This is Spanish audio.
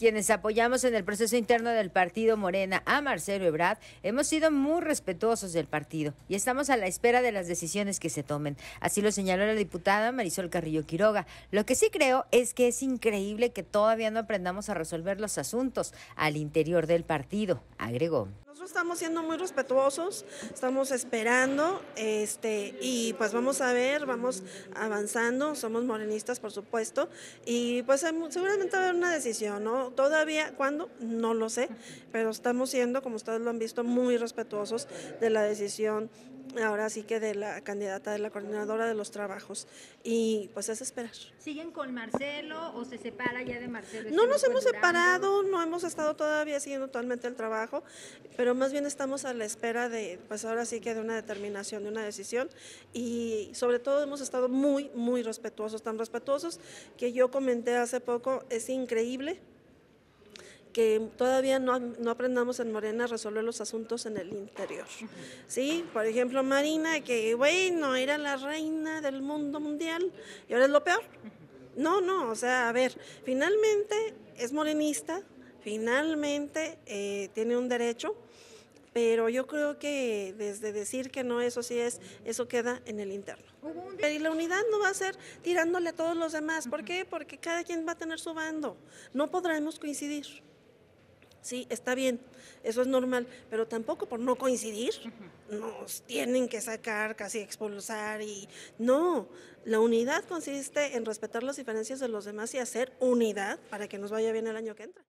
Quienes apoyamos en el proceso interno del partido Morena a Marcelo Ebrard, hemos sido muy respetuosos del partido y estamos a la espera de las decisiones que se tomen. Así lo señaló la diputada Marisol Carrillo Quiroga. Lo que sí creo es que es increíble que todavía no aprendamos a resolver los asuntos al interior del partido, agregó. Estamos siendo muy respetuosos, estamos esperando, este, y pues vamos a ver, vamos avanzando, somos morenistas por supuesto, y pues seguramente va a haber una decisión, ¿no? Todavía, ¿cuándo? No lo sé, pero estamos siendo, como ustedes lo han visto, muy respetuosos de la decisión ahora sí que de la candidata de la coordinadora de los trabajos. Y pues es esperar. ¿Siguen con Marcelo o se separa ya de Marcelo? No nos hemos separado, no hemos estado todavía siguiendo totalmente el trabajo, pero más bien estamos a la espera de, pues ahora sí que de una determinación, de una decisión. Y sobre todo hemos estado muy, muy respetuosos, tan respetuosos que yo comenté hace poco, es increíble que todavía no, no, aprendamos en Morena a resolver los asuntos en el interior. ¿Sí? Por ejemplo, Marina, que bueno, era la reina del mundo mundial y ahora es lo peor. No, no, o sea, a ver, finalmente es morenista, finalmente eh, tiene un derecho, pero yo creo que desde decir que no, eso sí es, eso queda en el interno. Y la unidad no va a ser tirándole a todos los demás. ¿Por qué? Porque cada quien va a tener su bando. No podremos coincidir. Sí, está bien, eso es normal, pero tampoco por no coincidir nos tienen que sacar, casi expulsar y no, la unidad consiste en respetar las diferencias de los demás y hacer unidad para que nos vaya bien el año que entra.